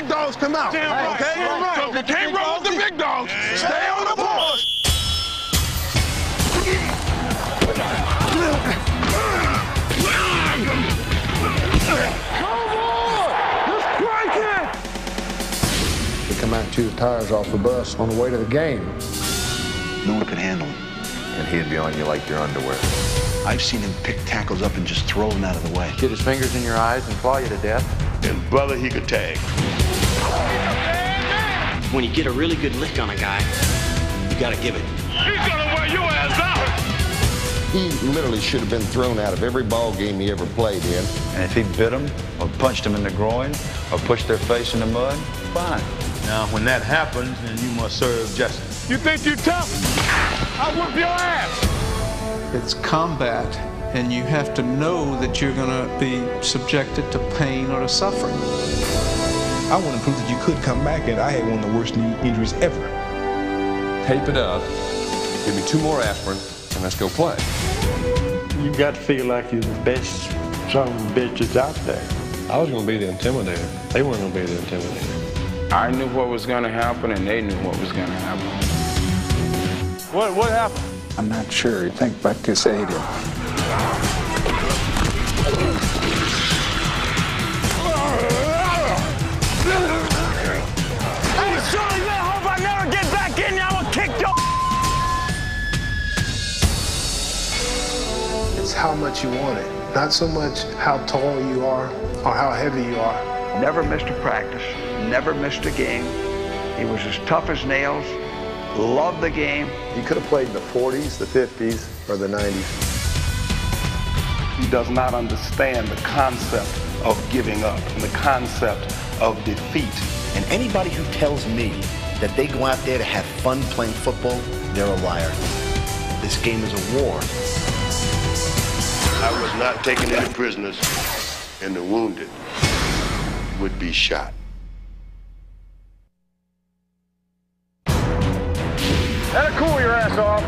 big dogs come out. Damn right. Okay? Damn right. So if you can't roll with the big dogs, stay on the board. They come out and chew the tires off the bus on the way to the game. No one could handle him. And he'd be on you like your underwear. I've seen him pick tackles up and just throw them out of the way. Get his fingers in your eyes and claw you to death. And brother, he could tag. When you get a really good lick on a guy, you gotta give it. He's gonna wear your ass out. He literally should have been thrown out of every ball game he ever played in. And if he bit him, or punched him in the groin, or pushed their face in the mud, fine. Now, when that happens, then you must serve justice. You think you're tough? I'll whip your ass. It's combat, and you have to know that you're going to be subjected to pain or to suffering. I want to prove that you could come back, and I had one of the worst knee injuries ever. Tape it up, give me two more aspirin, and let's go play. You got to feel like you're the best son of bitches out there. I was going to be the intimidator. They weren't going to be the intimidator. I knew what was going to happen, and they knew what was going to happen. What, what happened? I'm not sure. I Think back to say it. How much you want it, not so much how tall you are or how heavy you are. Never missed a practice, never missed a game. He was as tough as nails, loved the game. He could have played in the 40s, the 50s, or the 90s. He does not understand the concept of giving up and the concept of defeat. And anybody who tells me that they go out there to have fun playing football, they're a liar. This game is a war. I was not taking any prisoners, and the wounded would be shot. That'll cool your ass off.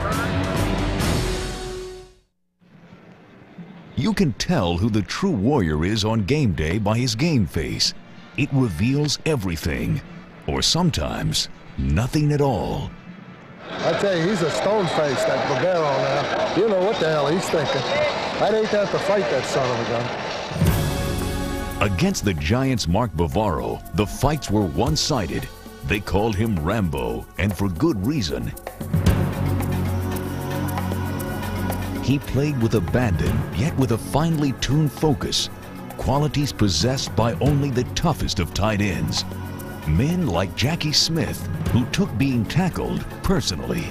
You can tell who the true warrior is on game day by his game face. It reveals everything, or sometimes nothing at all. I tell you, he's a stone face, that Bavaro now. You know what the hell he's thinking. I'd hate to have to fight that son of a gun. Against the Giants' Mark Bavaro, the fights were one-sided. They called him Rambo, and for good reason. He played with abandon, yet with a finely tuned focus, qualities possessed by only the toughest of tight ends. Men like Jackie Smith, who took being tackled personally.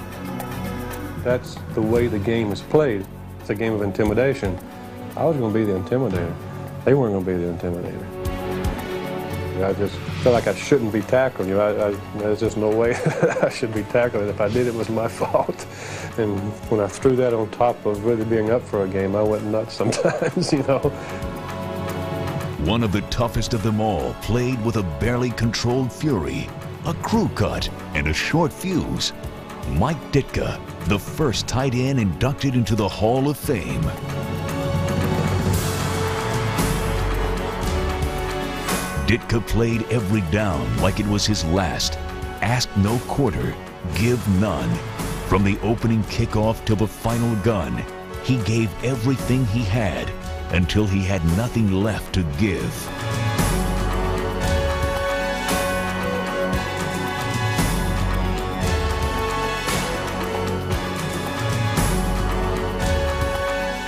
That's the way the game is played. It's a game of intimidation. I was going to be the intimidator. They weren't going to be the intimidator. I just felt like I shouldn't be tackled. You know, I, I, there's just no way I should be tackled. If I did, it was my fault. And when I threw that on top of really being up for a game, I went nuts sometimes, you know. One of the toughest of them all played with a barely controlled fury, a crew cut, and a short fuse. Mike Ditka, the first tight end inducted into the Hall of Fame. Ditka played every down like it was his last. Ask no quarter, give none. From the opening kickoff to the final gun, he gave everything he had until he had nothing left to give.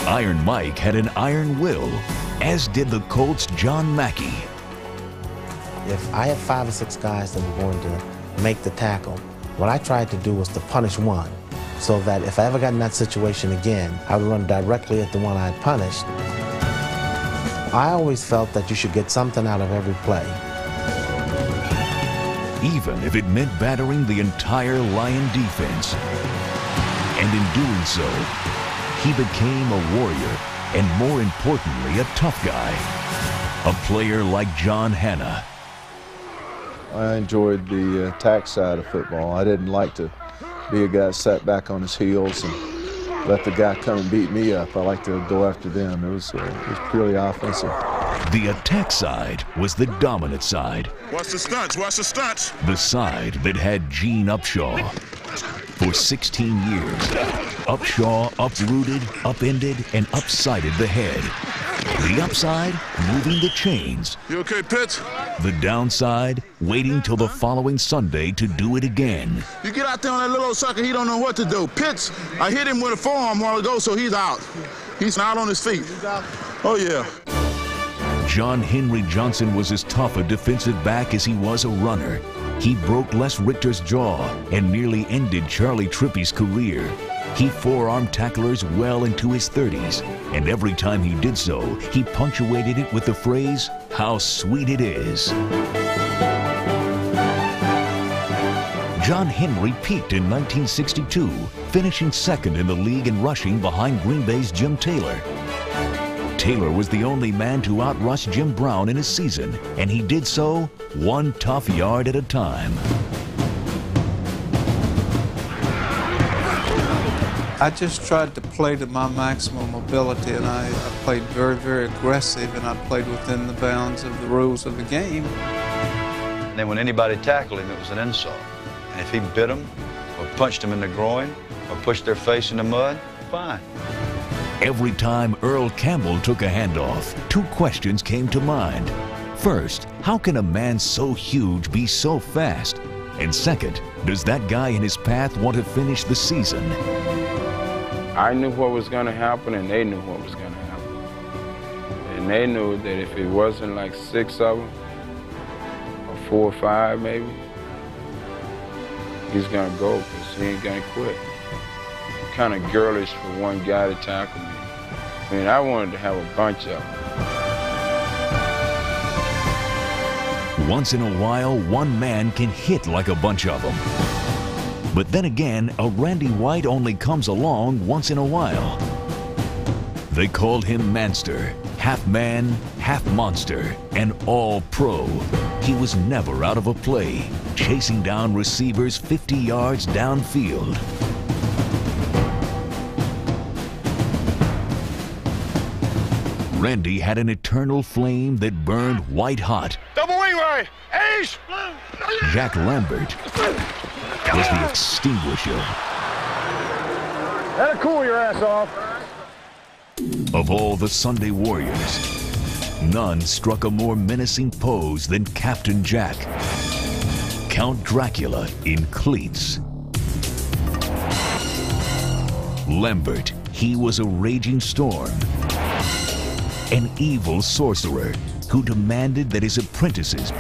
Iron Mike had an iron will, as did the Colts' John Mackey. If I had five or six guys that were going to make the tackle, what I tried to do was to punish one so that if I ever got in that situation again, I would run directly at the one I had punished. I always felt that you should get something out of every play. Even if it meant battering the entire Lion defense. And in doing so, he became a warrior and more importantly, a tough guy. A player like John Hannah. I enjoyed the attack side of football. I didn't like to be a guy sat back on his heels and let the guy come and beat me up. I like to go after them. It was, uh, it was purely offensive. The attack side was the dominant side. Watch the stunts, watch the stunts. The side that had Gene Upshaw. For 16 years, Upshaw uprooted, upended, and upsided the head. The upside, moving the chains. You okay, Pitts? The downside, waiting till the following Sunday to do it again. You get out there on that little old sucker, he don't know what to do. Pitts, I hit him with a forearm while ago, so he's out. He's not on his feet. Oh, yeah. John Henry Johnson was as tough a defensive back as he was a runner. He broke Les Richter's jaw and nearly ended Charlie Trippi's career. He forearmed tacklers well into his 30s, and every time he did so, he punctuated it with the phrase, How sweet it is. John Henry peaked in 1962, finishing second in the league in rushing behind Green Bay's Jim Taylor. Taylor was the only man to outrush Jim Brown in a season, and he did so one tough yard at a time. I just tried to play to my maximum ability, and I, I, played very, very aggressive, and I played within the bounds of the rules of the game. And then when anybody tackled him, it was an insult. And if he bit them, or punched them in the groin, or pushed their face in the mud, fine. Every time Earl Campbell took a handoff, two questions came to mind. First, how can a man so huge be so fast? And second, does that guy in his path want to finish the season? I knew what was going to happen, and they knew what was going to happen. And they knew that if it wasn't like six of them, or four or five maybe, he's going to go because he ain't going to quit. Kind of girlish for one guy to tackle me. I mean, I wanted to have a bunch of them. Once in a while, one man can hit like a bunch of them. But then again, a Randy White only comes along once in a while. They called him Manster, half man, half monster, and all pro. He was never out of a play, chasing down receivers 50 yards downfield. Randy had an eternal flame that burned white hot. Double wing right, ace! Jack Lambert was the extinguisher. That'll cool your ass off. Of all the Sunday Warriors, none struck a more menacing pose than Captain Jack. Count Dracula in cleats. Lambert, he was a raging storm. An evil sorcerer who demanded that his apprentices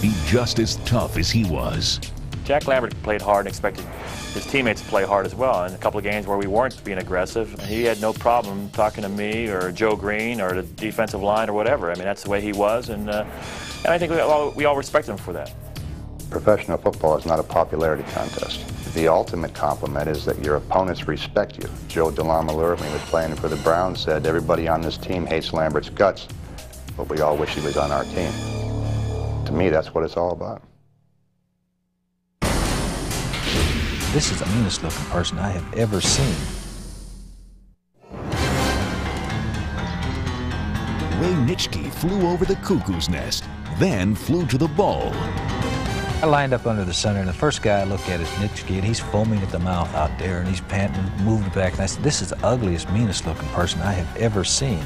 be just as tough as he was. Jack Lambert played hard and expected his teammates to play hard as well. In a couple of games where we weren't being aggressive, he had no problem talking to me or Joe Greene or the defensive line or whatever. I mean, that's the way he was, and, uh, and I think we all, we all respect him for that. Professional football is not a popularity contest. The ultimate compliment is that your opponents respect you. Joe DeLamielleure, when he was playing for the Browns, said everybody on this team hates Lambert's guts, but we all wish he was on our team. To me, that's what it's all about. This is the meanest looking person I have ever seen. Ray Nitschke flew over the cuckoo's nest, then flew to the ball. I lined up under the center, and the first guy I look at is Nitschke, and he's foaming at the mouth out there, and he's panting, moving back, and I said, this is the ugliest, meanest looking person I have ever seen.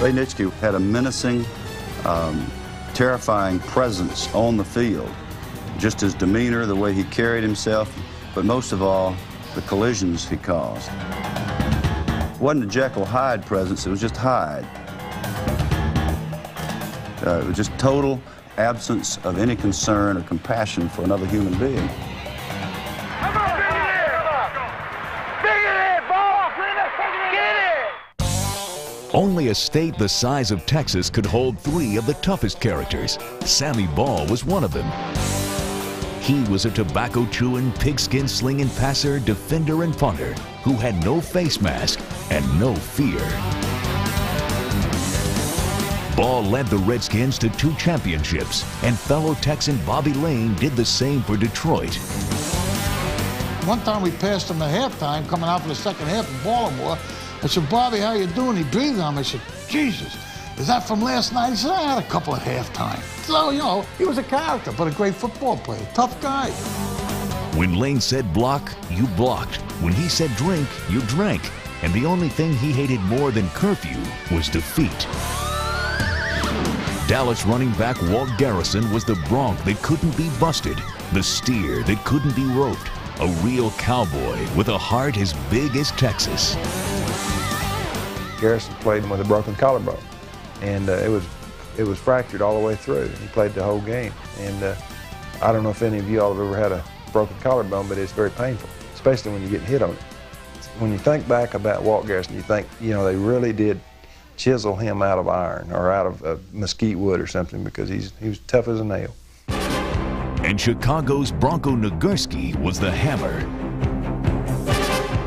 Ray Nitschke had a menacing, um, terrifying presence on the field. Just his demeanor, the way he carried himself, but most of all, the collisions he caused. It wasn't a Jekyll Hyde presence, it was just Hyde. Uh, it was just total absence of any concern or compassion for another human being. Only a state the size of Texas could hold three of the toughest characters. Sammy Baugh was one of them. He was a tobacco chewing, pigskin slinging passer, defender, and punter who had no face mask and no fear. Baugh led the Redskins to two championships, and fellow Texan Bobby Layne did the same for Detroit. One time we passed him at halftime, coming out for the second half in Baltimore. I said, Bobby, how you doing? He breathed on me. I said, Jesus, is that from last night? He said, I had a couple at halftime. So, you know, he was a character, but a great football player. Tough guy. When Layne said block, you blocked. When he said drink, you drank. And the only thing he hated more than curfew was defeat. Dallas running back Walt Garrison was the bronc that couldn't be busted, the steer that couldn't be roped, a real cowboy with a heart as big as Texas. Garrison played with a broken collarbone, and uh, it was it was fractured all the way through. He played the whole game, and uh, I don't know if any of you all have ever had a broken collarbone, but it's very painful, especially when you get hit on it. When you think back about Walt Garrison, you think, you know, they really did chisel him out of iron or out of uh, mesquite wood or something because he's he was tough as a nail. And Chicago's Bronco Nagurski was the hammer.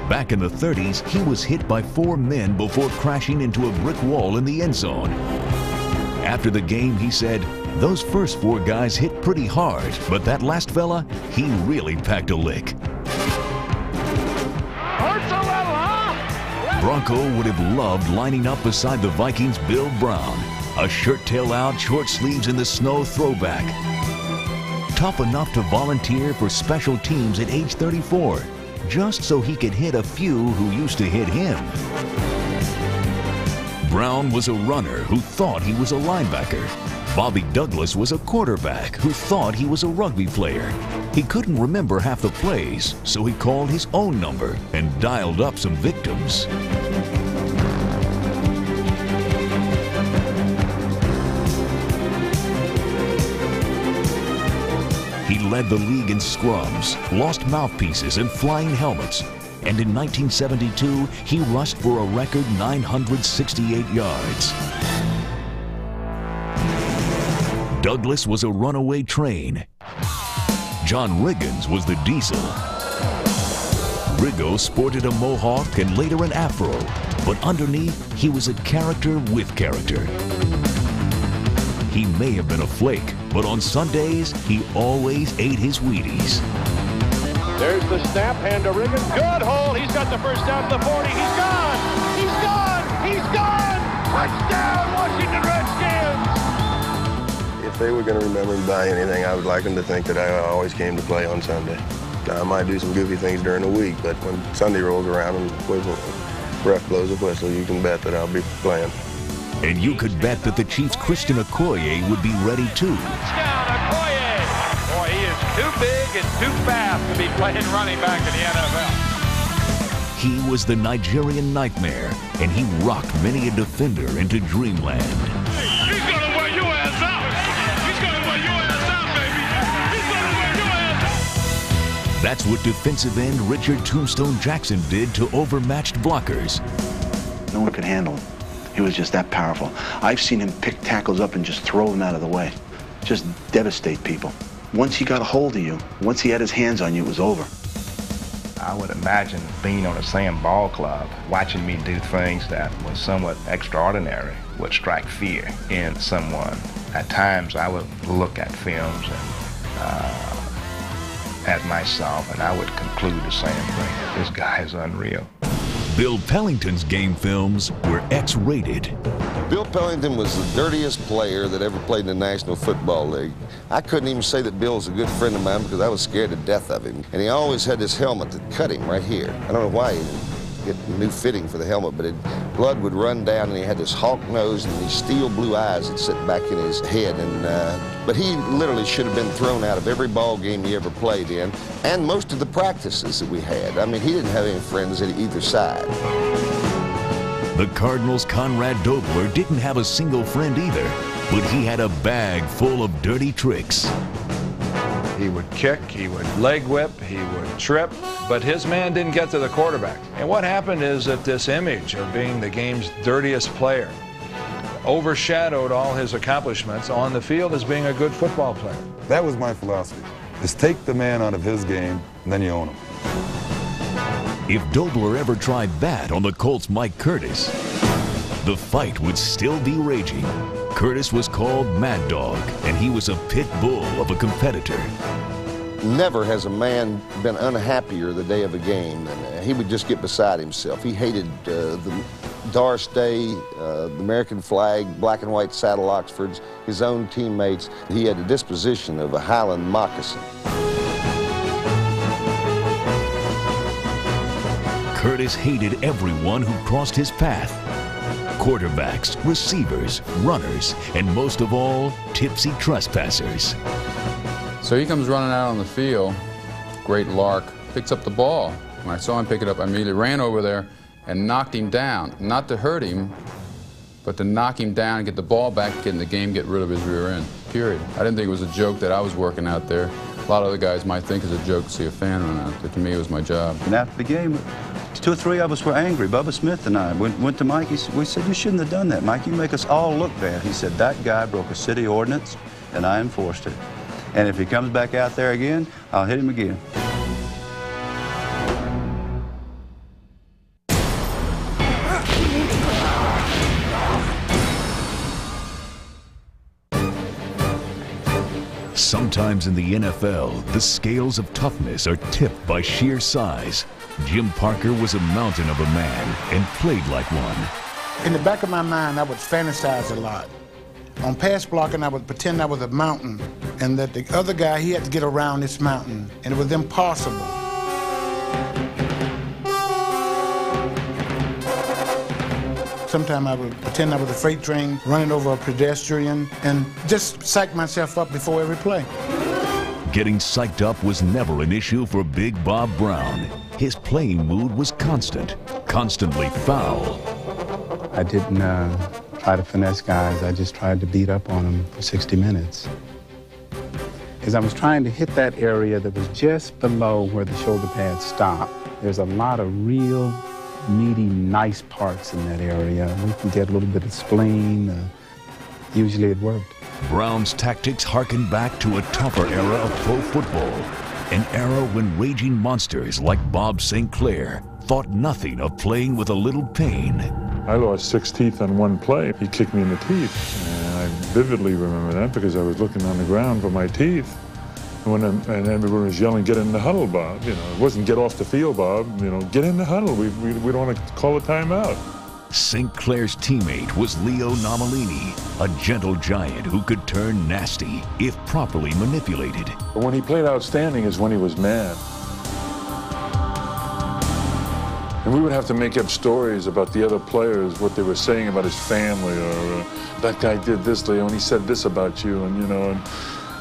Back in the 30s, he was hit by four men before crashing into a brick wall in the end zone. After the game, he said, those first four guys hit pretty hard, but that last fella, he really packed a lick. Bronco would have loved lining up beside the Vikings' Bill Brown, a shirt tail out, short sleeves in the snow throwback. Tough enough to volunteer for special teams at age 34, just so he could hit a few who used to hit him. Brown was a runner who thought he was a linebacker. Bobby Douglas was a quarterback who thought he was a rugby player. He couldn't remember half the plays, so he called his own number and dialed up some victims. He led the league in scrums, lost mouthpieces, and flying helmets. And in 1972, he rushed for a record 968 yards. Douglas was a runaway train. John Riggins was the diesel. Riggo sported a mohawk and later an afro, but underneath, he was a character with character. He may have been a flake, but on Sundays, he always ate his Wheaties. There's the snap, hand to Riggins. Good hold. He's got the first down to the 40. He's gone. He's gone. He's gone. Touchdown, Washington Redskins. If they were going to remember me by anything, I would like them to think that I always came to play on Sunday. Now, I might do some goofy things during the week, but when Sunday rolls around and whistle, ref blows a whistle, you can bet that I'll be playing. And you could bet that the Chiefs' Christian Okoye would be ready too. Touchdown, Okoye. Boy, he is too big and too fast to be playing running back in the NFL. He was the Nigerian nightmare, and he rocked many a defender into dreamland. That's what defensive end Richard Tombstone Jackson did to overmatched blockers. No one could handle him. He was just that powerful. I've seen him pick tackles up and just throw them out of the way. Just devastate people. Once he got a hold of you, once he had his hands on you, it was over. I would imagine being on a Sam Ball Club, watching me do things that was somewhat extraordinary would strike fear in someone. At times, I would look at films and uh, at myself, and I would conclude the same thing. This guy is unreal. Bill Pellington's game films were X-rated. Bill Pellington was the dirtiest player that ever played in the National Football League. I couldn't even say that Bill was a good friend of mine because I was scared to death of him. And he always had this helmet that cut him right here. I don't know why he didn't get a new fitting for the helmet, but it, blood would run down and he had this hawk nose and these steel blue eyes that sit back in his head. And uh, But he literally should have been thrown out of every ball game he ever played in and most of the practices that we had. I mean, he didn't have any friends at either side. The Cardinals' Conrad Dobler didn't have a single friend either, but he had a bag full of dirty tricks. He would kick, he would leg whip, he would trip, but his man didn't get to the quarterback. And what happened is that this image of being the game's dirtiest player overshadowed all his accomplishments on the field as being a good football player. That was my philosophy, is take the man out of his game, and then you own him. If Dobler ever tried that on the Colts' Mike Curtis, the fight would still be raging. Curtis was called Mad Dog, and he was a pit bull of a competitor. Never has a man been unhappier the day of a game, and uh, he would just get beside himself. He hated uh, the Doris Day, uh, the American flag, black and white saddle Oxfords, his own teammates. He had the disposition of a Highland moccasin. Curtis hated everyone who crossed his path. Quarterbacks, receivers, runners, and most of all, tipsy trespassers. So he comes running out on the field, great lark, picks up the ball. When I saw him pick it up, I immediately ran over there and knocked him down. Not to hurt him, but to knock him down and get the ball back, get in the game, get rid of his rear end, period. I didn't think it was a joke that I was working out there. A lot of other guys might think it's a joke to see a fan run out there. To me, it was my job. And after the game, two or three of us were angry. Bubba Smith and I went, went to Mike. He, we said, you shouldn't have done that, Mike. You make us all look bad. He said, that guy broke a city ordinance, and I enforced it. And if he comes back out there again, I'll hit him again. Sometimes in the NFL, the scales of toughness are tipped by sheer size. Jim Parker was a mountain of a man and played like one. In the back of my mind, I would fantasize a lot. On pass blocking, I would pretend I was a mountain and that the other guy, he had to get around this mountain, and it was impossible. Sometimes I would pretend I was a freight train running over a pedestrian and just psych myself up before every play. Getting psyched up was never an issue for Big Bob Brown. His playing mood was constant, constantly foul. I didn't uh, try to finesse guys. I just tried to beat up on them for 60 minutes. As I was trying to hit that area that was just below where the shoulder pads stop, there's a lot of real meaty, nice parts in that area. We can get a little bit of spleen. Uh, usually it worked. Brown's tactics harken back to a tougher era of pro football, an era when raging monsters like Bob St. Clair thought nothing of playing with a little pain. I lost six teeth on one play. He kicked me in the teeth. And I vividly remember that because I was looking on the ground for my teeth. When and everyone was yelling, get in the huddle, Bob. You know, it wasn't get off the field, Bob. You know, get in the huddle. We, we, we don't want to call a timeout. St. Clair's teammate was Leo Nomellini, a gentle giant who could turn nasty if properly manipulated. When he played outstanding is when he was mad. And we would have to make up stories about the other players, what they were saying about his family, or uh, that guy did this, Leo, and he said this about you, and you know, and,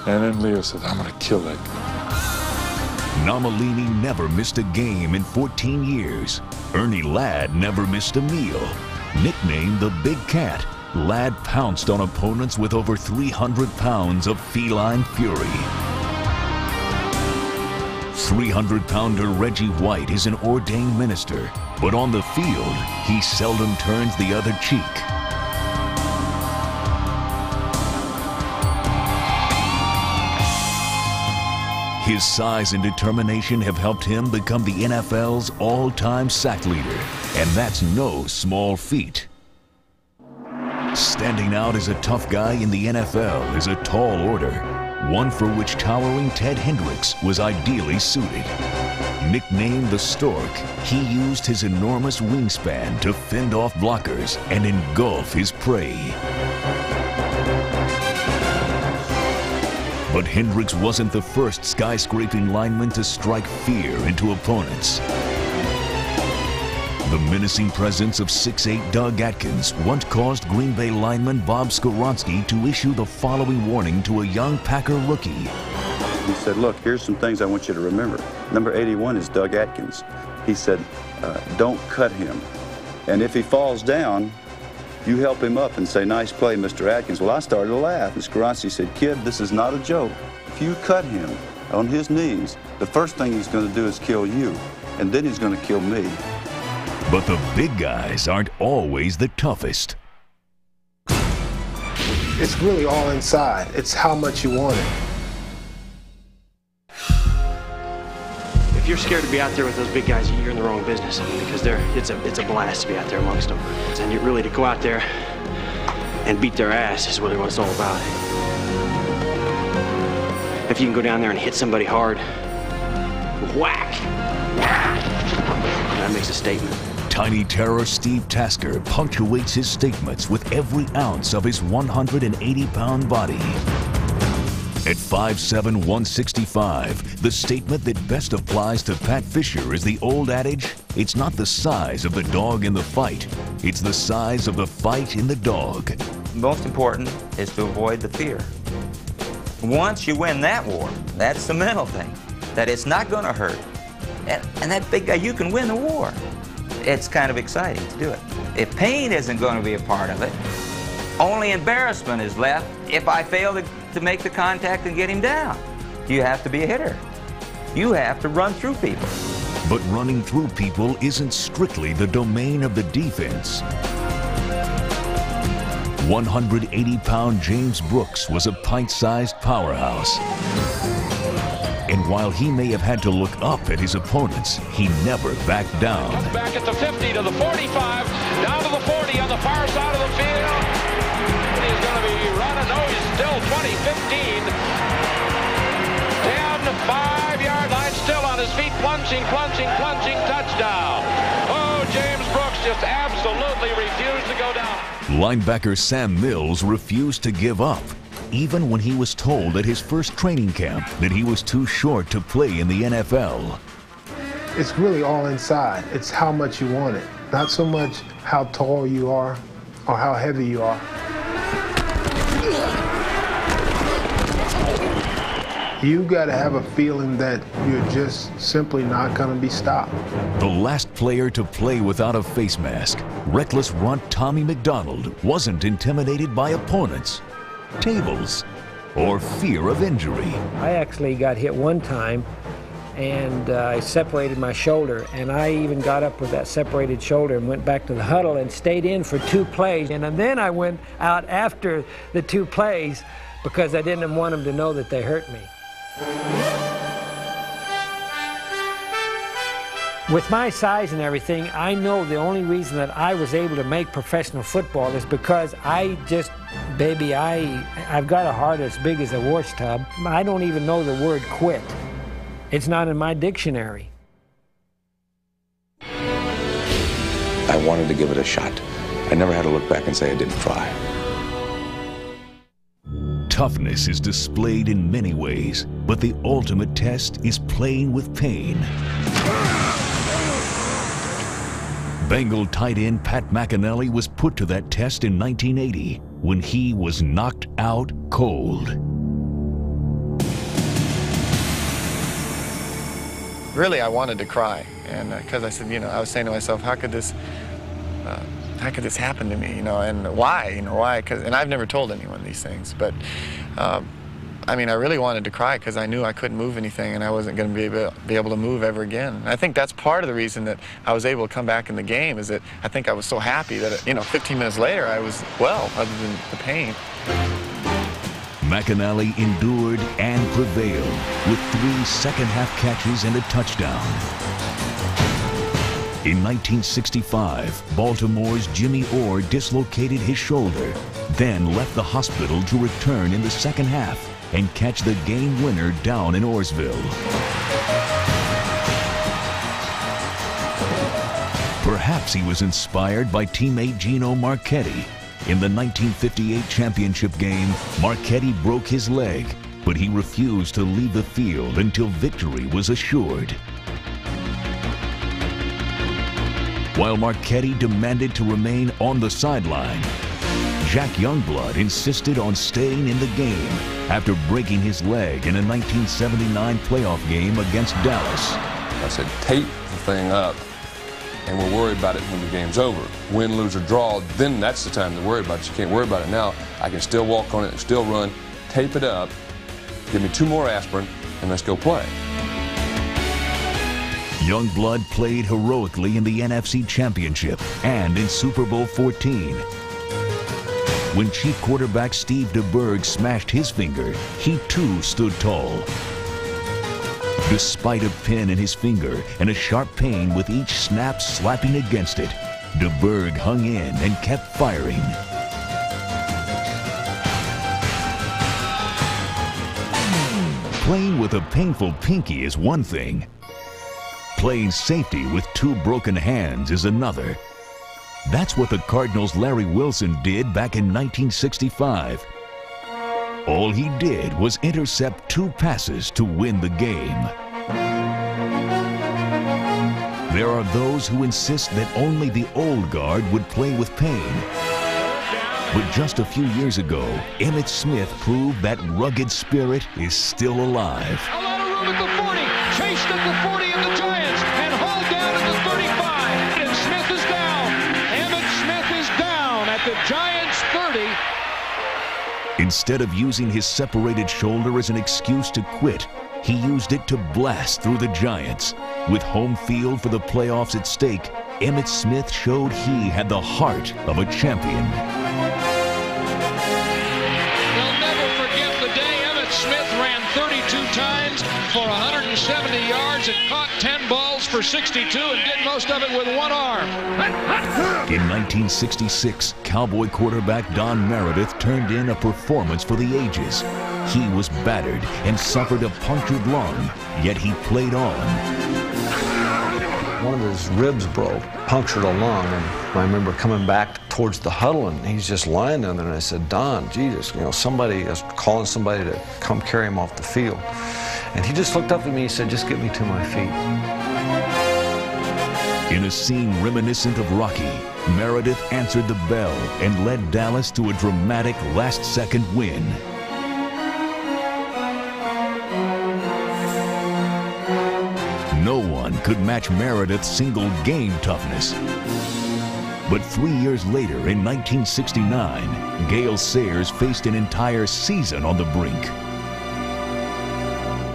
and then Leo said, I'm gonna kill that guy. Nomellini never missed a game in 14 years. Ernie Ladd never missed a meal. Nicknamed the Big Cat, Ladd pounced on opponents with over 300 pounds of feline fury. 300-pounder Reggie White is an ordained minister, but on the field, he seldom turns the other cheek. His size and determination have helped him become the NFL's all-time sack leader, and that's no small feat. Standing out as a tough guy in the NFL is a tall order, one for which towering Ted Hendricks was ideally suited. Nicknamed the Stork, he used his enormous wingspan to fend off blockers and engulf his prey. But Hendricks wasn't the first skyscraping lineman to strike fear into opponents. The menacing presence of 6'8 Doug Atkins once caused Green Bay lineman Bob Skoronski to issue the following warning to a young Packer rookie. He said, look, here's some things I want you to remember. Number 81 is Doug Atkins. He said, uh, don't cut him. And if he falls down, you help him up and say, nice play, Mr. Atkins. Well, I started to laugh. And Skoronski said, kid, this is not a joke. If you cut him on his knees, the first thing he's going to do is kill you, and then he's going to kill me. But the big guys aren't always the toughest. It's really all inside. It's how much you want it. If you're scared to be out there with those big guys, you're in the wrong business because they're, it's, a, it's a blast to be out there amongst them. And you really to go out there and beat their ass is really what it's all about. If you can go down there and hit somebody hard, whack, that makes a statement. Tiny Terror Steve Tasker punctuates his statements with every ounce of his 180-pound body. At 57165, the statement that best applies to Pat Fisher is the old adage, it's not the size of the dog in the fight, it's the size of the fight in the dog. Most important is to avoid the fear. Once you win that war, that's the mental thing, that it's not going to hurt. And, and that big guy, you can win the war. It's kind of exciting to do it. If pain isn't going to be a part of it, only embarrassment is left if I fail to, to make the contact and get him down. You have to be a hitter. You have to run through people. But running through people isn't strictly the domain of the defense. 180-pound James Brooks was a pint-sized powerhouse. And while he may have had to look up at his opponents, he never backed down. Back at the 50 to the 45, down to the 40 on the far side of the field. He's going to be running. No, he's still 20, 15. 10, 5-yard line, still on his feet, plunging, plunging, plunging, touchdown. Oh, James Brooks just absolutely refused to go down. Linebacker Sam Mills refused to give up, even when he was told at his first training camp that he was too short to play in the NFL. It's really all inside. It's how much you want it, not so much how tall you are or how heavy you are. You got to have a feeling that you're just simply not going to be stopped. The last player to play without a face mask, reckless runt Tommy McDonald wasn't intimidated by opponents, tables, or fear of injury. I actually got hit one time and uh, I separated my shoulder and I even got up with that separated shoulder and went back to the huddle and stayed in for two plays and then I went out after the two plays because I didn't want them to know that they hurt me. With my size and everything, I know the only reason that I was able to make professional football is because I just, baby, I, I've got a heart as big as a wash tub. I don't even know the word quit. It's not in my dictionary. I wanted to give it a shot. I never had to look back and say I didn't try. Toughness is displayed in many ways, but the ultimate test is playing with pain. Bengal tight end Pat McInally was put to that test in 1980 when he was knocked out cold. Really, I wanted to cry, and because uh, I said, you know, I was saying to myself, how could this, uh, how could this happen to me, you know, and why, you know, why? Cause, and I've never told anyone these things, but. Um, I mean, I really wanted to cry because I knew I couldn't move anything and I wasn't going to be able, be able to move ever again. And I think that's part of the reason that I was able to come back in the game is that I think I was so happy that, you know, 15 minutes later I was well, other than the pain. McInally endured and prevailed with three second-half catches and a touchdown. In 1965, Baltimore's Jimmy Orr dislocated his shoulder, then left the hospital to return in the second half and catch the game winner down in Orrsville. Perhaps he was inspired by teammate Gino Marchetti. In the 1958 championship game, Marchetti broke his leg, but he refused to leave the field until victory was assured. While Marchetti demanded to remain on the sideline, Jack Youngblood insisted on staying in the game after breaking his leg in a 1979 playoff game against Dallas. I said, tape the thing up, and we'll worry about it when the game's over. Win, lose, or draw, then that's the time to worry about it. You can't worry about it now. I can still walk on it and still run. Tape it up, give me two more aspirin, and let's go play. Youngblood played heroically in the NFC Championship and in Super Bowl 14 when chief quarterback Steve DeBerg smashed his finger, he too stood tall. Despite a pin in his finger and a sharp pain with each snap slapping against it, DeBerg hung in and kept firing. Playing with a painful pinky is one thing. Playing safety with two broken hands is another. That's what the Cardinals' Larry Wilson did back in 1965. All he did was intercept two passes to win the game. There are those who insist that only the old guard would play with pain. But just a few years ago, Emmitt Smith proved that rugged spirit is still alive. Instead of using his separated shoulder as an excuse to quit, he used it to blast through the Giants. With home field for the playoffs at stake, Emmitt Smith showed he had the heart of a champion. They'll never forget the day Emmitt Smith ran 32 times for 170 yards and caught 10 balls for 62 and did most of it with one arm. In 1966, Cowboy quarterback Don Meredith turned in a performance for the ages. He was battered and suffered a punctured lung, yet he played on. One of his ribs broke, punctured a lung, and I remember coming back towards the huddle, and he's just lying down there, and I said, Don, Jesus, you know, somebody is calling somebody to come carry him off the field. And he just looked up at me and said, just get me to my feet. In a scene reminiscent of Rocky, Meredith answered the bell and led Dallas to a dramatic last-second win. No one could match Meredith's single game toughness. But three years later, in 1969, Gale Sayers faced an entire season on the brink.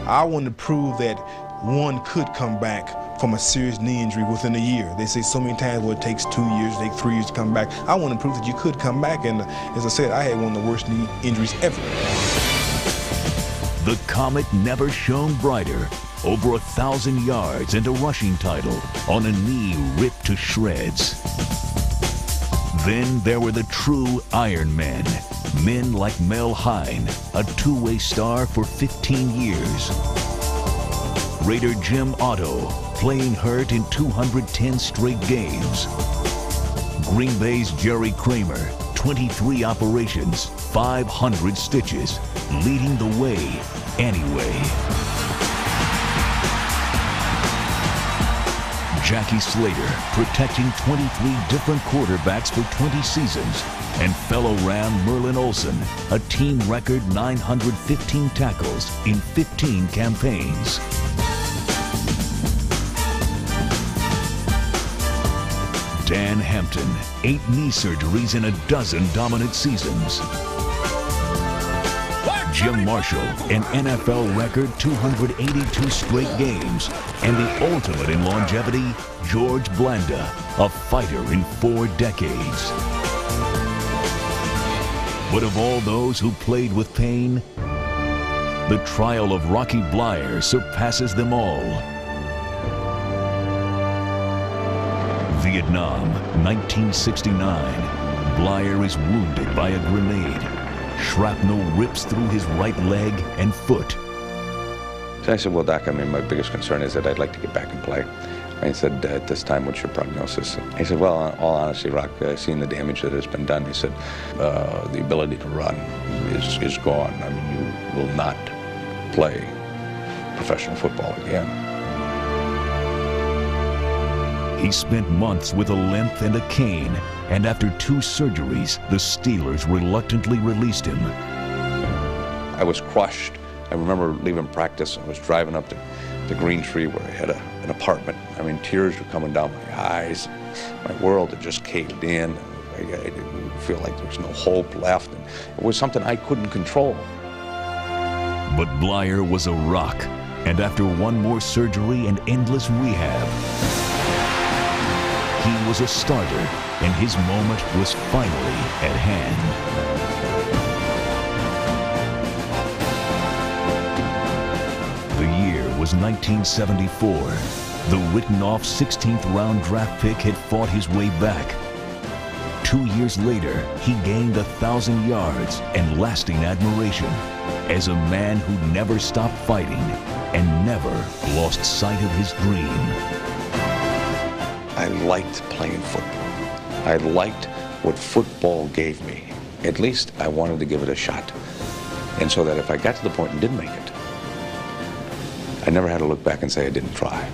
I wanted to prove that one could come back from a serious knee injury within a year. They say so many times, well, it takes two years, it takes three years to come back. I want to prove that you could come back, and uh, as I said, I had one of the worst knee injuries ever. The Comet never shone brighter. Over a thousand yards and a rushing title on a knee ripped to shreds. Then there were the true Iron Men. Men like Mel Hein, a two-way star for 15 years. Raider Jim Otto, playing hurt in 210 straight games. Green Bay's Jerry Kramer, 23 operations, 500 stitches, leading the way anyway. Jackie Slater, protecting 23 different quarterbacks for 20 seasons, and fellow Ram Merlin Olsen, a team record 915 tackles in 15 campaigns. Dan Hampton, eight knee surgeries in a dozen dominant seasons. Jim Marshall, an NFL record 282 straight games, and the ultimate in longevity, George Blanda, a fighter in four decades. But of all those who played with pain, the trial of Rocky Bleier surpasses them all. Vietnam, 1969. Bleier is wounded by a grenade. Shrapnel rips through his right leg and foot. So I said, well, Doc, I mean, my biggest concern is that I'd like to get back and play. And he said, uh, at this time, what's your prognosis? He said, well, all honesty, Rock, uh, seeing the damage that has been done, he said, uh, the ability to run is, is gone. I mean, you will not play professional football again. He spent months with a limp and a cane, and after two surgeries, the Steelers reluctantly released him. I was crushed. I remember leaving practice. I was driving up to, to Green Tree where I had a, an apartment. I mean, tears were coming down my eyes. My world had just caved in. I, I didn't feel like there was no hope left. And it was something I couldn't control. But Bleier was a rock, and after one more surgery and endless rehab, he was a starter, and his moment was finally at hand. The year was 1974. The written-off 16th round draft pick had fought his way back. Two years later, he gained a thousand yards and lasting admiration as a man who never stopped fighting and never lost sight of his dream. I liked playing football. I liked what football gave me. At least I wanted to give it a shot. And so that if I got to the point and didn't make it, I never had to look back and say I didn't try.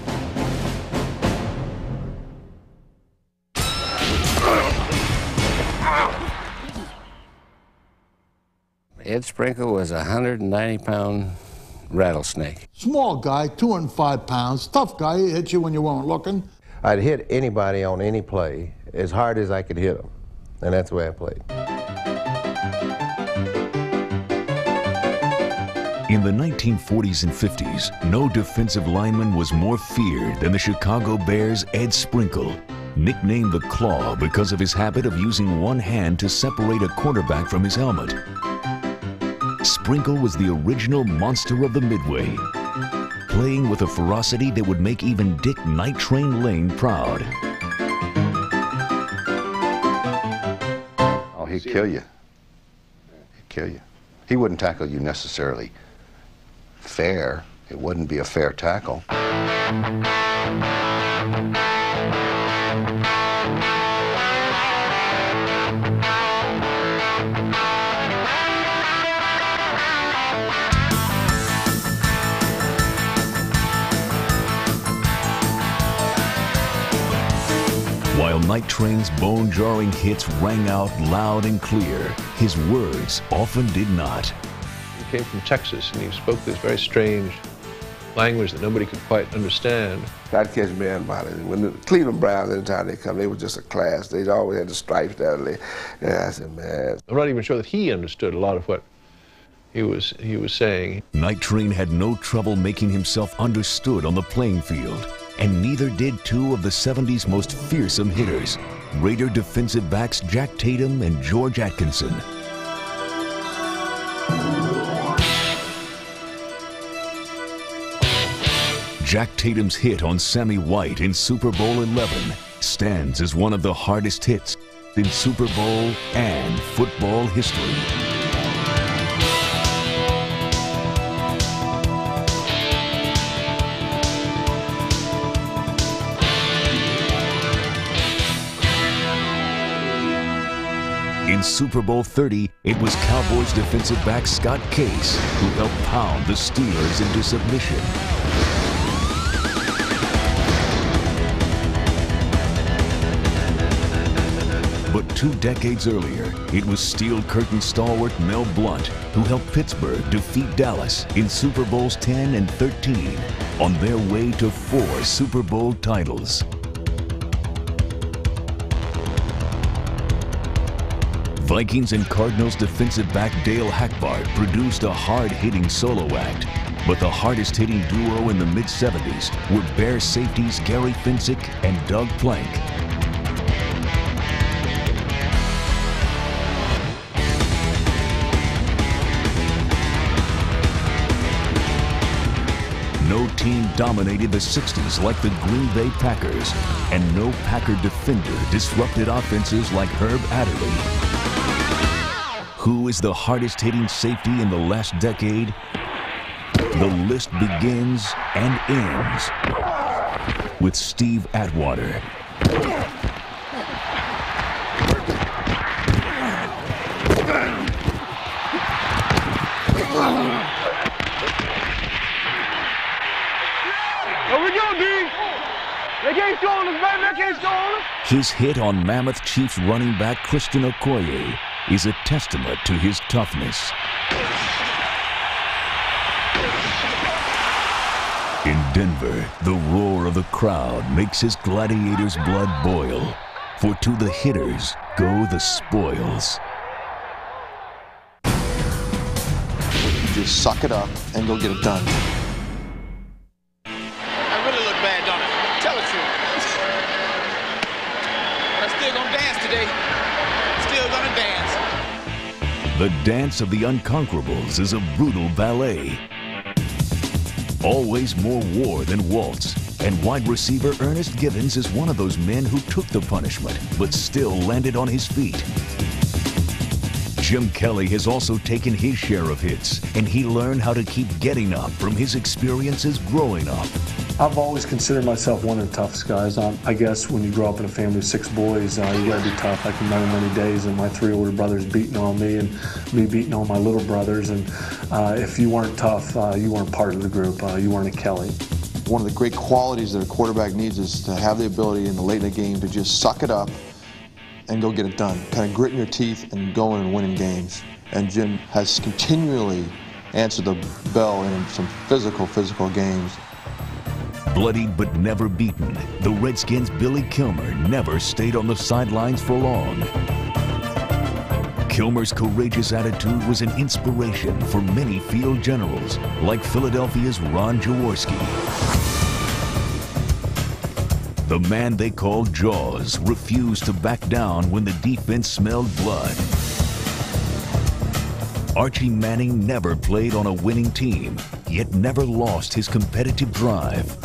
Ed Sprinkle was a 190 pound rattlesnake. Small guy, 205 pounds, tough guy, he hit you when you weren't looking. I'd hit anybody on any play as hard as I could hit them, and that's the way I played. In the 1940s and 50s, no defensive lineman was more feared than the Chicago Bears' Ed Sprinkle, nicknamed the Claw because of his habit of using one hand to separate a quarterback from his helmet. Sprinkle was the original monster of the Midway, playing with a ferocity that would make even Dick Night Train Lane proud. Oh, he'd kill you. He'd kill you. He wouldn't tackle you necessarily fair. It wouldn't be a fair tackle. Night Train's bone jarring hits rang out loud and clear, his words often did not. He came from Texas and he spoke this very strange language that nobody could quite understand. I'd catch man body. When the Cleveland Browns, every time they come, they were just a class. They always had the stripes down there. And I said, man. I'm not even sure that he understood a lot of what he was, he was saying. Night Train had no trouble making himself understood on the playing field, and neither did two of the 70s most fearsome hitters, Raider defensive backs Jack Tatum and George Atkinson. Jack Tatum's hit on Sammy White in Super Bowl 11 stands as one of the hardest hits in Super Bowl and football history. Super Bowl 30, it was Cowboys defensive back Scott Case who helped pound the Steelers into submission. But two decades earlier, it was Steel Curtain stalwart Mel Blount who helped Pittsburgh defeat Dallas in Super Bowls 10 and 13 on their way to four Super Bowl titles. Vikings and Cardinals defensive back Dale Hackbart produced a hard-hitting solo act, but the hardest-hitting duo in the mid-70s were Bear safeties Gary Fencik and Doug Plank. No team dominated the 60s like the Green Bay Packers, and no Packer defender disrupted offenses like Herb Adderley. Who is the hardest hitting safety in the last decade? The list begins and ends with Steve Atwater. Here we go, D. They can't score on us, baby. They can't score on us. His hit on Mammoth Chiefs running back Christian Okoye is a testament to his toughness. In Denver, the roar of the crowd makes his gladiators' blood boil. For to the hitters go the spoils. Just suck it up and go get it done. The dance of the unconquerables is a brutal ballet. Always more war than waltz, And wide receiver Ernest Givins is one of those men who took the punishment, but still landed on his feet. Jim Kelly has also taken his share of hits, and he learned how to keep getting up from his experiences growing up. I've always considered myself one of the toughest guys. Um, I guess when you grow up in a family of six boys, uh, you got to be tough. I can remember many days of my three older brothers beating on me and me beating on my little brothers. And uh, if you weren't tough, uh, you weren't part of the group. Uh, you weren't a Kelly. One of the great qualities that a quarterback needs is to have the ability in the late in the game to just suck it up and go get it done. Kind of gritting your teeth and going and winning games. And Jim has continually answered the bell in some physical, physical games. Bloodied but never beaten, the Redskins' Billy Kilmer never stayed on the sidelines for long. Kilmer's courageous attitude was an inspiration for many field generals, like Philadelphia's Ron Jaworski. The man they called Jaws refused to back down when the defense smelled blood. Archie Manning never played on a winning team, yet never lost his competitive drive.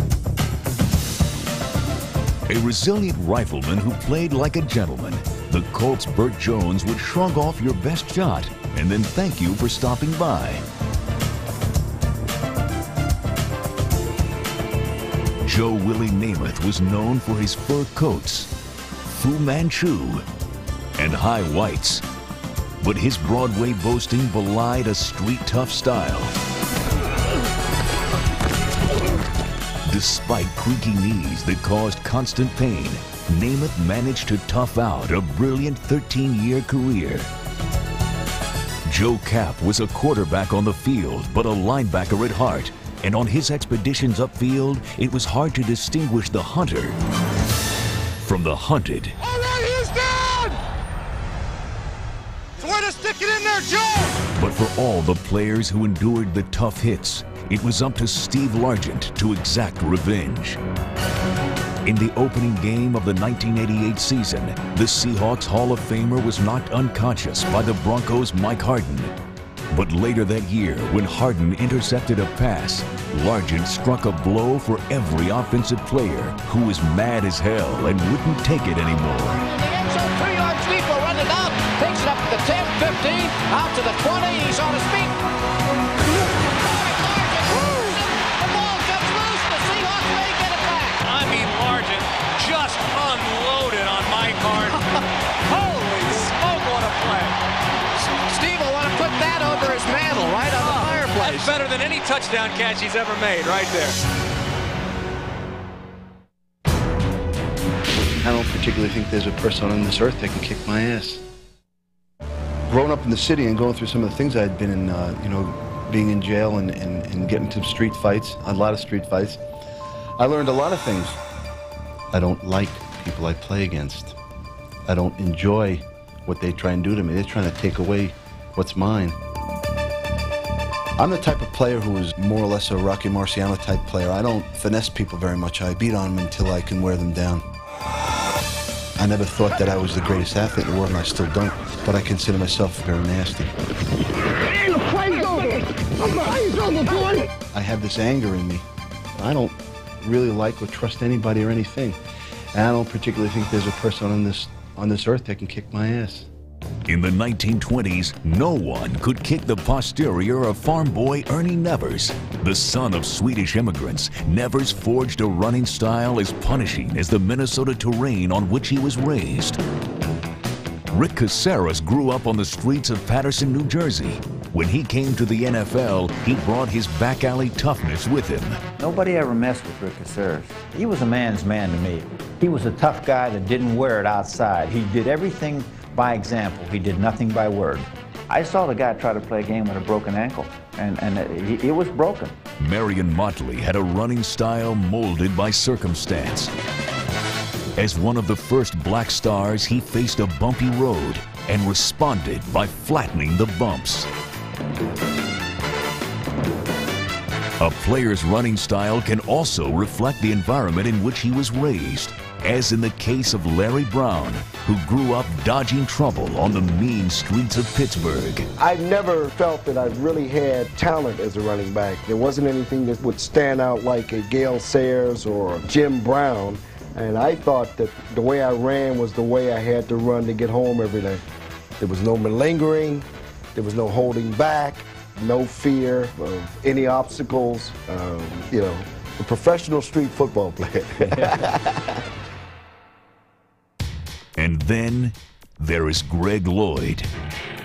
A resilient rifleman who played like a gentleman, the Colts' Bert Jones would shrug off your best shot and then thank you for stopping by. Joe Willie Namath was known for his fur coats, Fu Manchu, and high whites. But his Broadway boasting belied a street tough style. Despite creaky knees that caused constant pain, Namath managed to tough out a brilliant 13-year career. Joe Kapp was a quarterback on the field, but a linebacker at heart. And on his expeditions upfield, it was hard to distinguish the hunter from the hunted. All right, he's down! So to stick it in! But for all the players who endured the tough hits, it was up to Steve Largent to exact revenge. In the opening game of the 1988 season, the Seahawks Hall of Famer was knocked unconscious by the Broncos' Mike Harden. But later that year, when Harden intercepted a pass, Largent struck a blow for every offensive player who was mad as hell and wouldn't take it anymore. Out to the 20. He's on his feet. The ball gets loose. The Seahawks may get it back. I mean, Largent just unloaded on Mike Harden. Holy smoke, what a play. Steve will want to put that over his mantle, right on the oh, fireplace. That's better than any touchdown catch he's ever made, right there. I don't particularly think there's a person on this earth that can kick my ass. Growing up in the city and going through some of the things I'd been in, uh, you know, being in jail and, and, and getting to street fights, a lot of street fights, I learned a lot of things. I don't like people I play against. I don't enjoy what they try and do to me. They're trying to take away what's mine. I'm the type of player who is more or less a Rocky Marciano type player. I don't finesse people very much. I beat on them until I can wear them down. I never thought that I was the greatest athlete in the world, and I still don't, but I consider myself very nasty. I have this anger in me. I don't really like or trust anybody or anything. And I don't particularly think there's a person on this on this earth that can kick my ass. In the 1920s, no one could kick the posterior of farm boy Ernie Nevers. The son of Swedish immigrants, Nevers forged a running style as punishing as the Minnesota terrain on which he was raised. Rick Casares grew up on the streets of Paterson, New Jersey. When he came to the NFL, he brought his back alley toughness with him. Nobody ever messed with Rick Casares. He was a man's man to me. He was a tough guy that didn't wear it outside. He did everything by example. He did nothing by word. I saw the guy try to play a game with a broken ankle, and, and it, it was broken. Marion Motley had a running style molded by circumstance. As one of the first black stars, he faced a bumpy road and responded by flattening the bumps. A player's running style can also reflect the environment in which he was raised. As in the case of Larry Brown, who grew up dodging trouble on the mean streets of Pittsburgh. I never felt that I really had talent as a running back. There wasn't anything that would stand out like a Gale Sayers or Jim Brown. And I thought that the way I ran was the way I had to run to get home every day. There was no malingering, there was no holding back, no fear of any obstacles. Um, you know, a professional street football player. And then there is Greg Lloyd.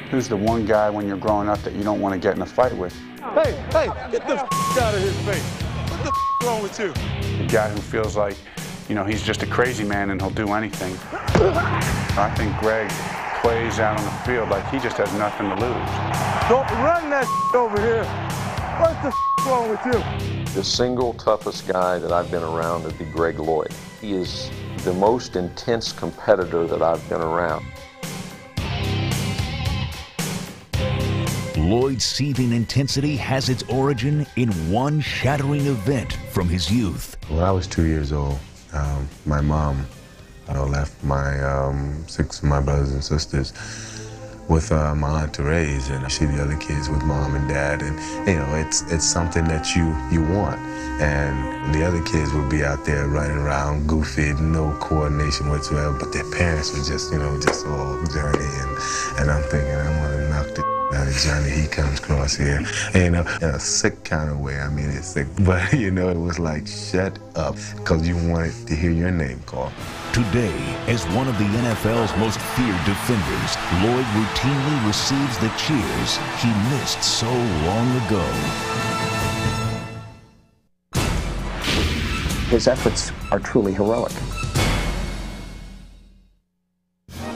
Who's the one guy when you're growing up that you don't want to get in a fight with? Hey, hey, get the f- out of his face. What the f- wrong with you? The guy who feels like, you know, he's just a crazy man and he'll do anything. I think Greg plays out on the field like he just has nothing to lose. Don't run that over here. What the f- wrong with you? The single toughest guy that I've been around would be Greg Lloyd. He is the most intense competitor that I've been around. Lloyd's seething intensity has its origin in one shattering event from his youth. When I was two years old, um, my mom uh, left my um, six of my brothers and sisters with uh, my aunt and see the other kids with mom and dad, and you know, it's it's something that you you want. And the other kids would be out there running around, goofy, no coordination whatsoever, but their parents were just, you know, just all Johnny, and and I'm thinking I'm gonna knock the out of Johnny. He comes across here, and, you know, in a sick kind of way. I mean, it's sick, but you know, it was like shut up, because you wanted to hear your name called. Today, as one of the NFL's most feared defenders, Lloyd routinely receives the cheers he missed so long ago. His efforts are truly heroic.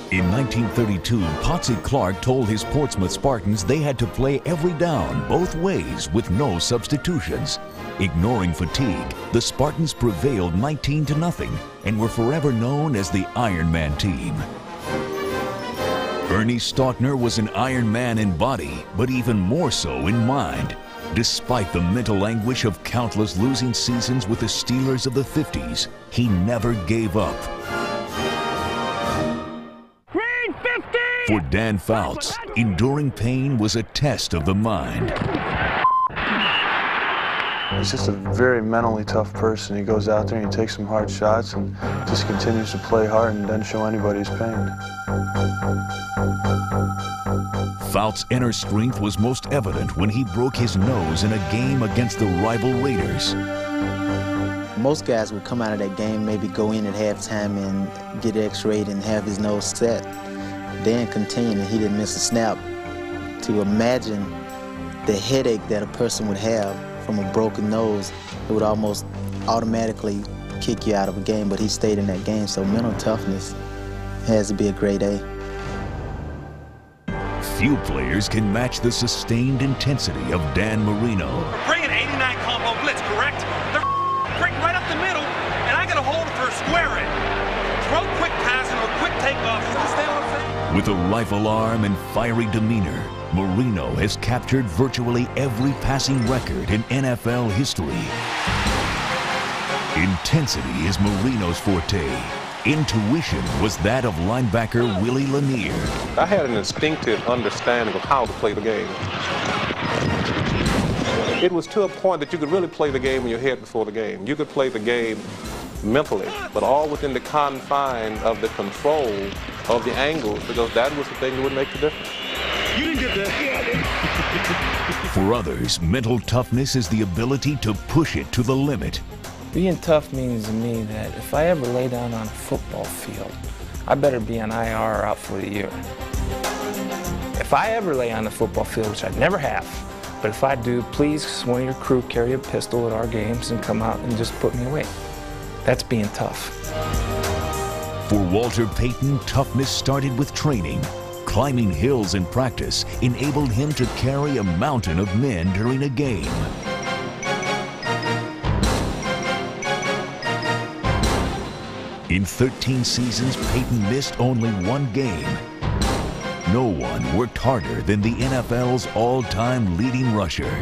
In 1932, Potsy Clark told his Portsmouth Spartans they had to play every down both ways with no substitutions. Ignoring fatigue, the Spartans prevailed 19 to nothing and were forever known as the Iron Man team. Ernie Stautner was an Iron Man in body, but even more so in mind. Despite the mental anguish of countless losing seasons with the Steelers of the 50s, he never gave up. For Dan Fouts, enduring pain was a test of the mind. He's just a very mentally tough person. He goes out there and he takes some hard shots and just continues to play hard and doesn't show anybody his pain. Fouts' inner strength was most evident when he broke his nose in a game against the rival Raiders. Most guys would come out of that game, maybe go in at halftime and get x-rayed and have his nose set. Dan continued and he didn't miss a snap. To imagine the headache that a person would have from a broken nose, it would almost automatically kick you out of a game, but he stayed in that game, so mental toughness has to be a grade A. Few players can match the sustained intensity of Dan Marino. Bring an 89 combo blitz, correct? They're break right up the middle, and I got a hold for a square in. Throw quick passing or quick takeoff. With a rifle arm and fiery demeanor, Marino has captured virtually every passing record in NFL history. Intensity is Marino's forte. Intuition was that of linebacker Willie Lanier. I had an instinctive understanding of how to play the game. It was to a point that you could really play the game in your head before the game. You could play the game mentally, but all within the confine of the control of the angles, because that was the thing that would make the difference. You didn't get that. For others, mental toughness is the ability to push it to the limit. Being tough means to me that if I ever lay down on a football field, I better be on IR out for the year. If I ever lay on the football field, which I never have, but if I do, please, one of your crew carry a pistol at our games and come out and just put me away. That's being tough. For Walter Payton, toughness started with training. Climbing hills in practice enabled him to carry a mountain of men during a game. In 13 seasons, Payton missed only one game. No one worked harder than the NFL's all-time leading rusher.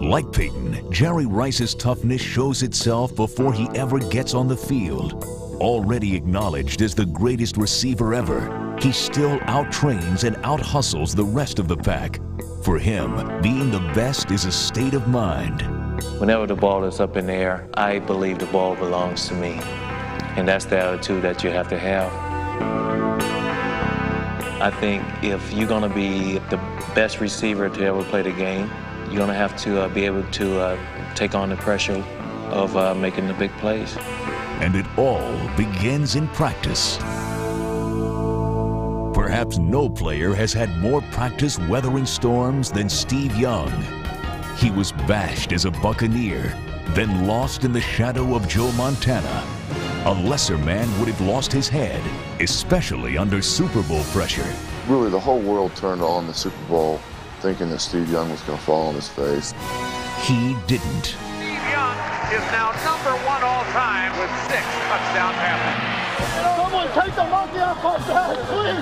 Like Payton, Jerry Rice's toughness shows itself before he ever gets on the field. Already acknowledged as the greatest receiver ever, he still outtrains and outhustles the rest of the pack. For him, being the best is a state of mind. Whenever the ball is up in the air, I believe the ball belongs to me. And that's the attitude that you have to have. I think if you're going to be the best receiver to ever play the game, you're going to have to uh, be able to uh, take on the pressure of uh, making the big plays. And it all begins in practice. Perhaps no player has had more practice weathering storms than Steve Young. He was bashed as a Buccaneer, then lost in the shadow of Joe Montana. A lesser man would have lost his head, especially under Super Bowl pressure. Really, the whole world turned on the Super Bowl thinking that Steve Young was going to fall on his face. He didn't. Steve Young is now number one all time with six touchdown passes. Someone take the monkey off our back, please.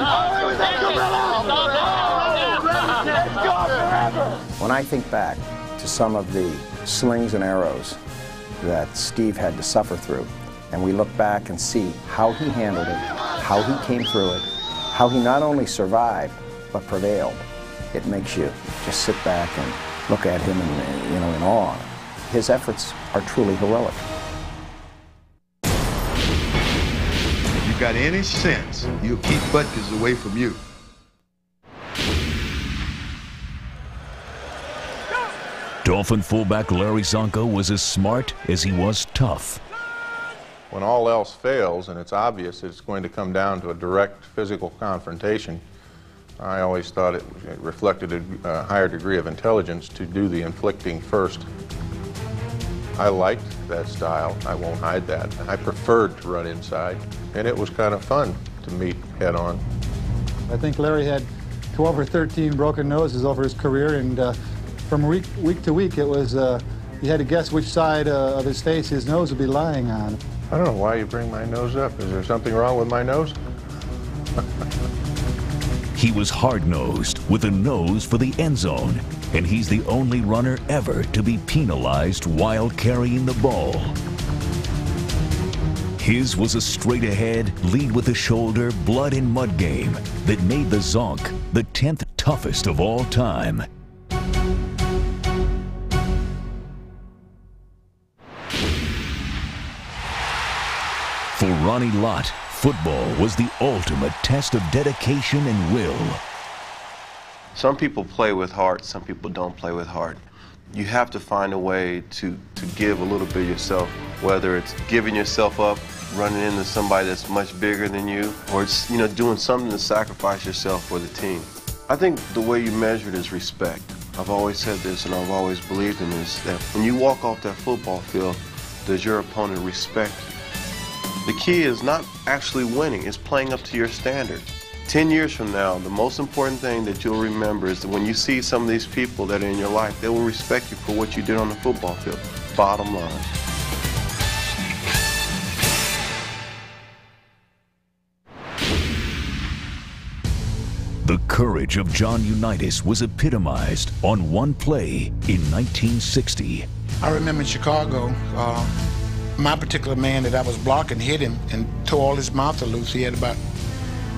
It's gone forever. When I think back to some of the slings and arrows that Steve had to suffer through, and we look back and see how he handled it, how he came through it, how he not only survived, but prevailed, it makes you just sit back and look at him in, you know, in awe. His efforts are truly heroic. If you got any sense, you'll keep Butkus away from you. Dolphin fullback Larry Csonka was as smart as he was tough. When all else fails and it's obvious it's going to come down to a direct physical confrontation, I always thought it reflected a uh, higher degree of intelligence to do the inflicting first. I liked that style. I won't hide that. I preferred to run inside, and it was kind of fun to meet head on. I think Larry had 12 or 13 broken noses over his career, and uh, from week, week to week, it was uh, you had to guess which side uh, of his face his nose would be lying on. I don't know why you bring my nose up. Is there something wrong with my nose? He was hard-nosed with a nose for the end zone, and he's the only runner ever to be penalized while carrying the ball. His was a straight-ahead, lead with the shoulder, blood and mud game that made the Zonk the 10th toughest of all time. For Ronnie Lott, football was the ultimate test of dedication and will. Some people play with heart, some people don't play with heart. You have to find a way to, to give a little bit of yourself, whether it's giving yourself up, running into somebody that's much bigger than you, or it's, you know, doing something to sacrifice yourself for the team. I think the way you measure it is respect. I've always said this and I've always believed in this, that when you walk off that football field, does your opponent respect you? The key is not actually winning, it's playing up to your standard. 10 years from now, the most important thing that you'll remember is that when you see some of these people that are in your life, they will respect you for what you did on the football field. Bottom line. The courage of John Unitas was epitomized on one play in 1960. I remember in Chicago, uh, my particular man that I was blocking hit him and tore all his mouth loose. He had about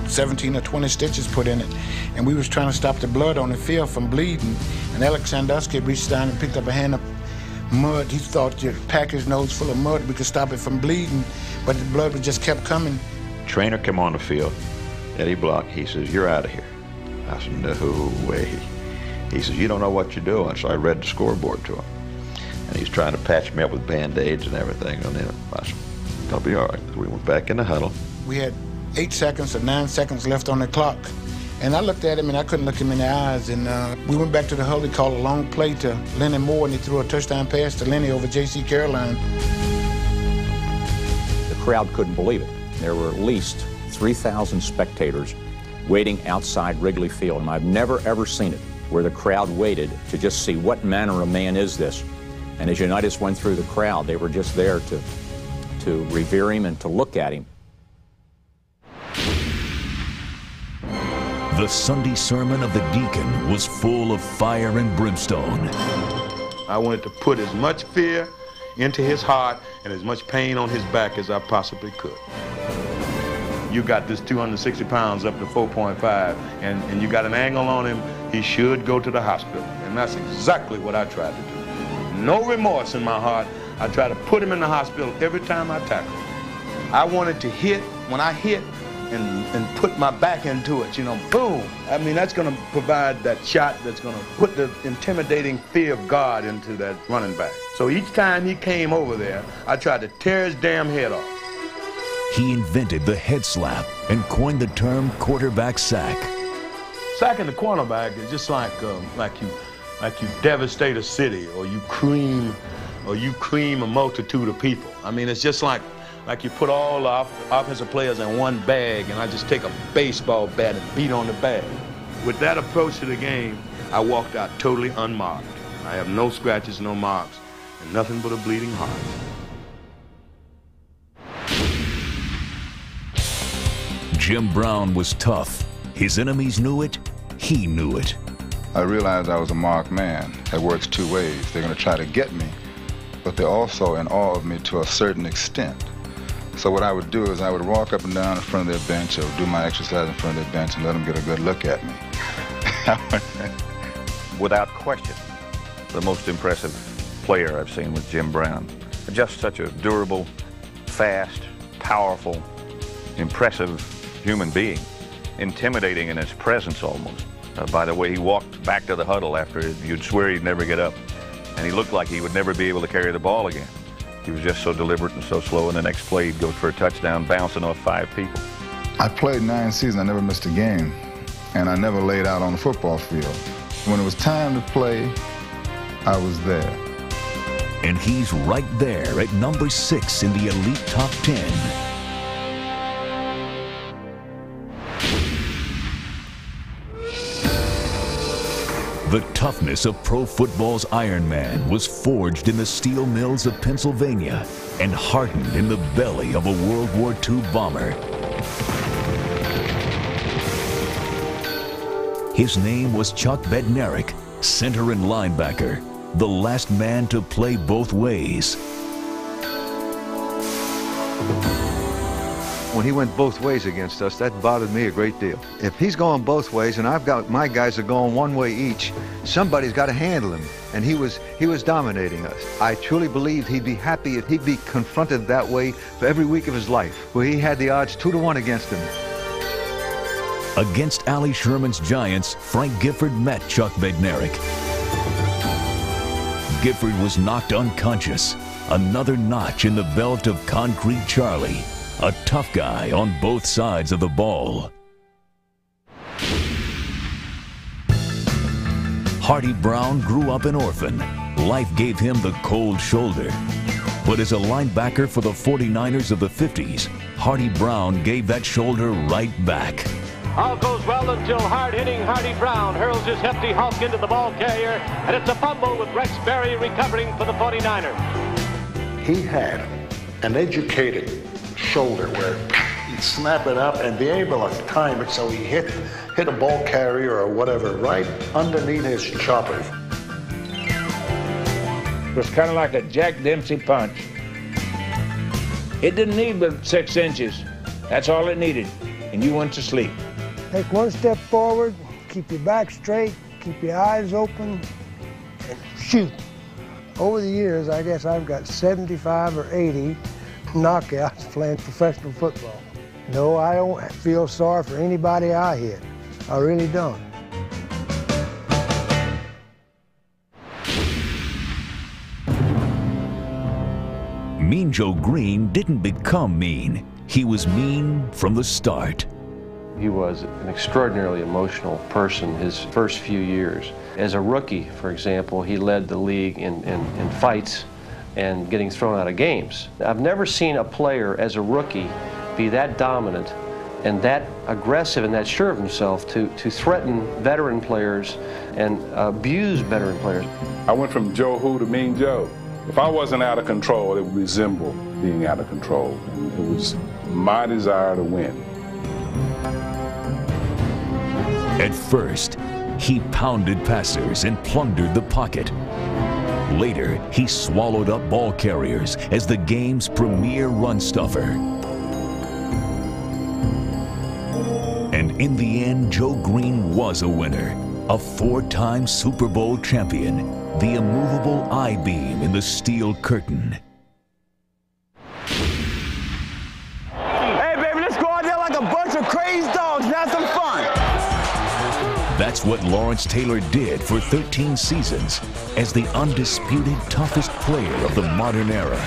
17 or 20 stitches put in it. And we was trying to stop the blood on the field from bleeding. And Alex Sandusky reached down and picked up a hand of mud. He thought to pack his nose full of mud, we could stop it from bleeding, but the blood just kept coming. Trainer came on the field, Eddie Block, he says, you're out of here. I said, no way. He says, you don't know what you're doing. So I read the scoreboard to him. And he's trying to patch me up with Band-Aids and everything. And then I said, I'll be all right. We went back in the huddle. We had eight seconds or nine seconds left on the clock. And I looked at him and I couldn't look him in the eyes. And uh, we went back to the huddle. He called a long play to Lenny Moore and he threw a touchdown pass to Lenny over J.C. Caroline. The crowd couldn't believe it. There were at least 3,000 spectators waiting outside Wrigley Field. And I've never, ever seen it where the crowd waited to just see what manner of man is this. And as Unitas went through the crowd, they were just there to, to revere him and to look at him. The Sunday sermon of the deacon was full of fire and brimstone. I wanted to put as much fear into his heart and as much pain on his back as I possibly could. You got this 260 pounds up to 4.5, and, and you got an angle on him, he should go to the hospital. And that's exactly what I tried to do. No remorse in my heart. I try to put him in the hospital every time I tackle him. I wanted to hit, when I hit, and, and put my back into it, you know, boom. I mean, that's going to provide that shot that's going to put the intimidating fear of God into that running back. So each time he came over there, I tried to tear his damn head off. He invented the head slap and coined the term quarterback sack. Sacking the cornerback is just like um, like you like you devastate a city or you cream or you cream a multitude of people. I mean, it's just like like you put all the off- offensive players in one bag and I just take a baseball bat and beat on the bag. With that approach to the game, I walked out totally unmarked. I have no scratches, no marks, and nothing but a bleeding heart. Jim Brown was tough. His enemies knew it. He knew it. I realized I was a marked man. It works two ways. They're going to try to get me, but they're also in awe of me to a certain extent. So what I would do is I would walk up and down in front of their bench or do my exercise in front of their bench and let them get a good look at me. Without question, the most impressive player I've seen was Jim Brown. Just such a durable, fast, powerful, impressive human being, intimidating in his presence almost. Uh, by the way he walked back to the huddle after you'd swear he'd never get up, and he looked like he would never be able to carry the ball again. He was just so deliberate and so slow, and the next play he'd go for a touchdown, bouncing off five people. I played nine seasons. I never missed a game, and I never laid out on the football field. When it was time to play, I was there. And he's right there at number six in the elite top 10. The toughness of pro football's Iron Man was forged in the steel mills of Pennsylvania and hardened in the belly of a World War II bomber. His name was Chuck Bednarik, center and linebacker, the last man to play both ways. When he went both ways against us, that bothered me a great deal. If he's going both ways and I've got my guys are going one way each, somebody's got to handle him. And he was he was dominating us. I truly believed he'd be happy if he'd be confronted that way for every week of his life, where he had the odds two to one against him. Against Allie Sherman's Giants, Frank Gifford met Chuck Bednarik. Gifford was knocked unconscious, another notch in the belt of Concrete Charlie, a tough guy on both sides of the ball. Hardy Brown grew up an orphan. Life gave him the cold shoulder. But as a linebacker for the 49ers of the 50s, Hardy Brown gave that shoulder right back. All goes well until hard-hitting Hardy Brown hurls his hefty hulk into the ball carrier, and it's a fumble with Rex Berry recovering for the 49ers. He had an educated shoulder where he'd snap it up and be able to time it so he hit hit a ball carrier or whatever right underneath his chopper. It was kind of like a Jack Dempsey punch. It didn't need but six inches. That's all it needed, and you went to sleep. Take one step forward, keep your back straight, keep your eyes open, and shoot. Over the years, I guess I've got 75 or 80 knockouts playing professional football. No, I don't feel sorry for anybody I hit. I really don't. Mean Joe Greene didn't become mean. He was mean from the start. He was an extraordinarily emotional person his first few years. As a rookie, for example, he led the league in, in, in fights and getting thrown out of games. I've never seen a player as a rookie be that dominant and that aggressive and that sure of himself to, to threaten veteran players and abuse veteran players. I went from Joe Who to Mean Joe. If I wasn't out of control, it would resemble being out of control. And it was my desire to win. At first, he pounded passers and plundered the pocket. Later, he swallowed up ball carriers as the game's premier run stuffer. And in the end, Joe Greene was a winner, a four-time Super Bowl champion, the immovable I-beam in the steel curtain. What Lawrence Taylor did for 13 seasons as the undisputed toughest player of the modern era.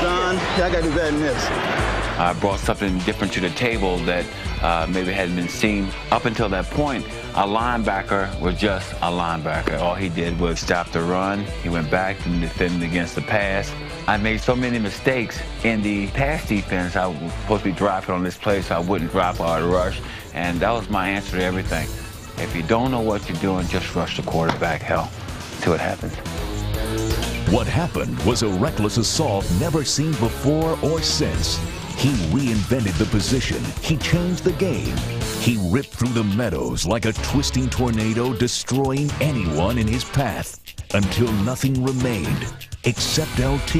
Son, I gotta do better than this. I brought something different to the table that uh, maybe hadn't been seen. Up until that point, a linebacker was just a linebacker. All he did was stop the run. He went back and defended against the pass. I made so many mistakes in the pass defense. I was supposed to be dropping on this play so I wouldn't drop or I'd rush. And that was my answer to everything. If you don't know what you're doing, just rush the quarterback, hell, until it happens. What happened was a reckless assault never seen before or since. He reinvented the position. He changed the game. He ripped through the meadows like a twisting tornado, destroying anyone in his path until nothing remained except LT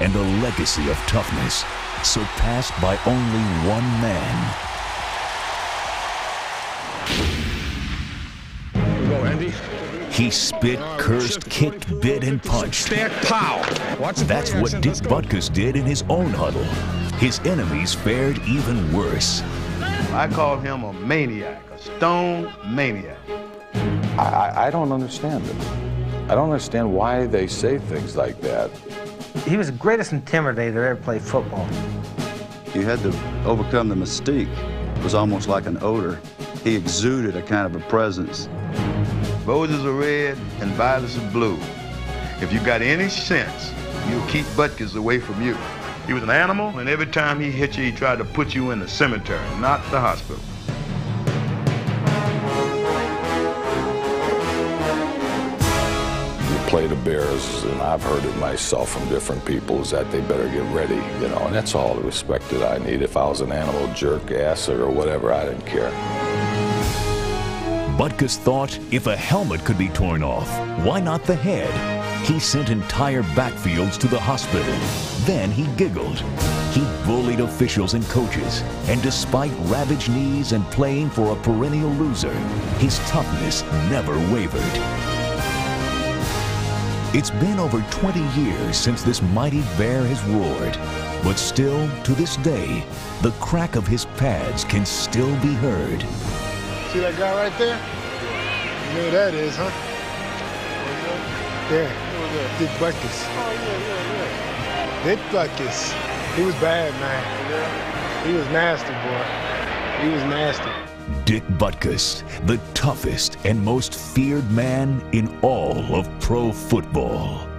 and a legacy of toughness surpassed by only one man. Go, Andy. He spit, cursed, kicked, bit, and punched. Stack pow. Watch the That's what. Dick. Butkus did in his own huddle. His enemies fared even worse. I call him a maniac, a stone maniac. I, I, I don't understand it. I don't understand why they say things like that. He was the greatest intimidator that ever played football. You had to overcome the mystique. It was almost like an odor. He exuded a kind of a presence. Roses are red and violets are blue. If you got any sense, you'll keep Butkus away from you. He was an animal, and every time he hit you, he tried to put you in the cemetery, not the hospital. You play the Bears, and I've heard it myself from different people, is that they better get ready, you know, and that's all the respect that I need. If I was an animal jerk ass or whatever, I didn't care. Butkus thought if a helmet could be torn off, why not the head? He sent entire backfields to the hospital. Then he giggled. He bullied officials and coaches, and despite ravaged knees and playing for a perennial loser, his toughness never wavered. It's been over 20 years since this mighty bear has roared, but still, to this day, the crack of his pads can still be heard. See that guy right there? You know who that is, huh? Yeah. Dick Butkus. Oh, yeah, yeah, yeah. Dick Butkus. He was bad, man. He was nasty, boy. He was nasty. Dick Butkus, the toughest and most feared man in all of pro football.